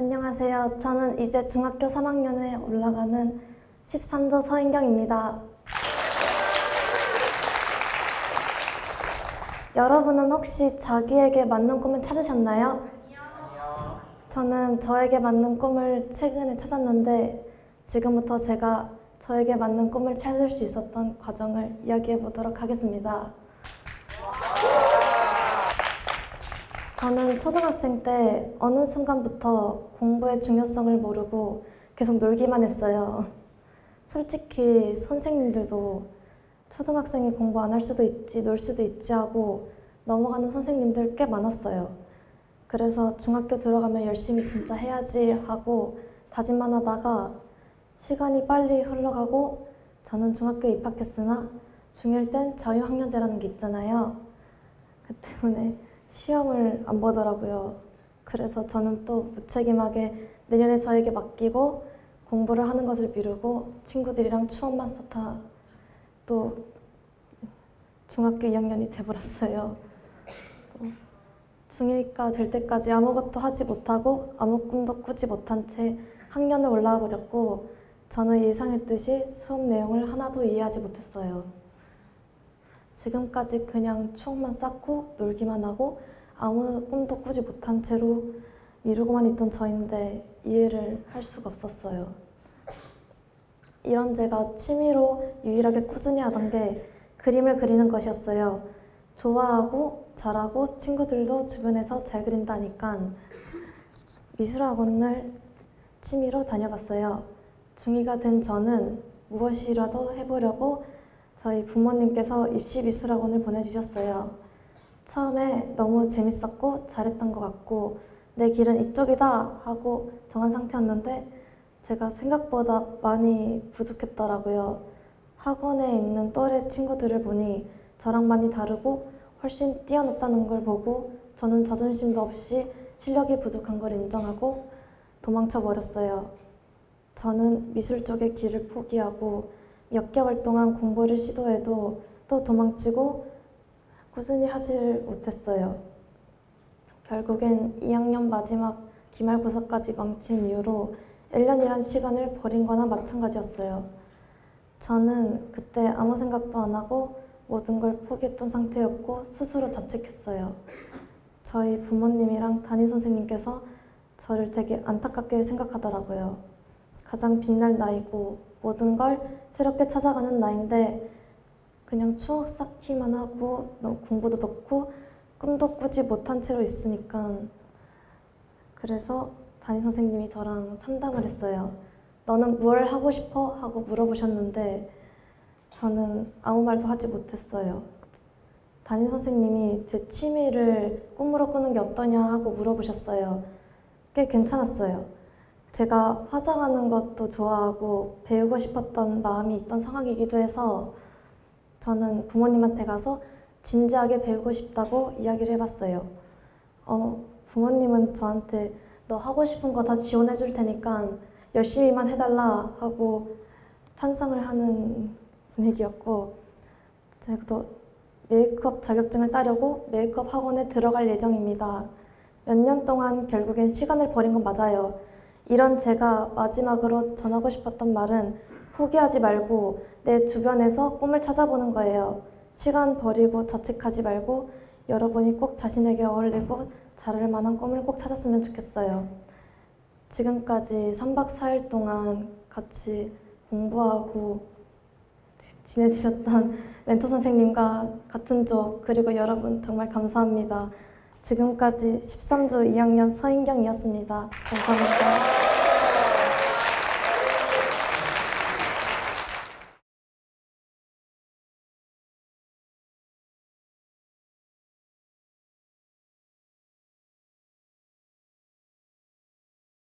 안녕하세요. 저는 이제 중학교 3학년에 올라가는 13조 서인경입니다. 여러분은 혹시 자기에게 맞는 꿈을 찾으셨나요? 저는 저에게 맞는 꿈을 최근에 찾았는데 지금부터 제가 저에게 맞는 꿈을 찾을 수 있었던 과정을 이야기해 보도록 하겠습니다. 저는 초등학생 때 어느 순간부터 공부의 중요성을 모르고 계속 놀기만 했어요. 솔직히 선생님들도 초등학생이 공부 안 할 수도 있지, 놀 수도 있지 하고 넘어가는 선생님들 꽤 많았어요. 그래서 중학교 들어가면 열심히 진짜 해야지 하고 다짐만 하다가 시간이 빨리 흘러가고 저는 중학교에 입학했으나 중1 땐 자유학년제라는 게 있잖아요. 그 때문에 시험을 안 보더라고요. 그래서 저는 또 무책임하게 내년에 저에게 맡기고 공부를 하는 것을 미루고 친구들이랑 추억만 쌓다 또 중학교 2학년이 돼버렸어요. 또 중1가 될 때까지 아무것도 하지 못하고 아무 꿈도 꾸지 못한 채 학년을 올라와 버렸고 저는 예상했듯이 수업 내용을 하나도 이해하지 못했어요. 지금까지 그냥 추억만 쌓고 놀기만 하고 아무 꿈도 꾸지 못한 채로 미루고만 있던 저인데 이해를 할 수가 없었어요. 이런 제가 취미로 유일하게 꾸준히 하던 게 그림을 그리는 것이었어요. 좋아하고 잘하고 친구들도 주변에서 잘 그린다니까 미술학원을 취미로 다녀봤어요. 중2가 된 저는 무엇이라도 해보려고 저희 부모님께서 입시 미술학원을 보내주셨어요. 처음에 너무 재밌었고 잘했던 것 같고 내 길은 이쪽이다 하고 정한 상태였는데 제가 생각보다 많이 부족했더라고요. 학원에 있는 또래 친구들을 보니 저랑 많이 다르고 훨씬 뛰어났다는 걸 보고 저는 자존심도 없이 실력이 부족한 걸 인정하고 도망쳐 버렸어요. 저는 미술 쪽의 길을 포기하고 몇 개월 동안 공부를 시도해도 또 도망치고 꾸준히 하지를 못했어요. 결국엔 2학년 마지막 기말고사까지 망친 이유로 1년이란 시간을 버린 거나 마찬가지였어요. 저는 그때 아무 생각도 안 하고 모든 걸 포기했던 상태였고 스스로 자책했어요. 저희 부모님이랑 담임 선생님께서 저를 되게 안타깝게 생각하더라고요. 가장 빛날 나이고 모든 걸 새롭게 찾아가는 나이인데 그냥 추억 쌓기만 하고 공부도 넣고 꿈도 꾸지 못한 채로 있으니까 그래서 담임 선생님이 저랑 상담을 했어요. 너는 뭘 하고 싶어? 하고 물어보셨는데 저는 아무 말도 하지 못했어요. 담임 선생님이 제 취미를 꿈으로 꾸는 게 어떠냐 하고 물어보셨어요. 꽤 괜찮았어요. 제가 화장하는 것도 좋아하고 배우고 싶었던 마음이 있던 상황이기도 해서 저는 부모님한테 가서 진지하게 배우고 싶다고 이야기를 해봤어요. 어, 부모님은 저한테 너 하고 싶은 거 다 지원해 줄 테니까 열심히만 해달라 하고 찬성을 하는 분위기였고 제가 또 메이크업 자격증을 따려고 메이크업 학원에 들어갈 예정입니다. 몇 년 동안 결국엔 시간을 버린 건 맞아요. 이런 제가 마지막으로 전하고 싶었던 말은 포기하지 말고 내 주변에서 꿈을 찾아보는 거예요. 시간 버리고 자책하지 말고 여러분이 꼭 자신에게 어울리고 잘할 만한 꿈을 꼭 찾았으면 좋겠어요. 지금까지 3박 4일 동안 같이 공부하고 지내주셨던 멘토 선생님과 같은 조 그리고 여러분 정말 감사합니다. 지금까지 13조 2학년 서인경이었습니다. 감사합니다.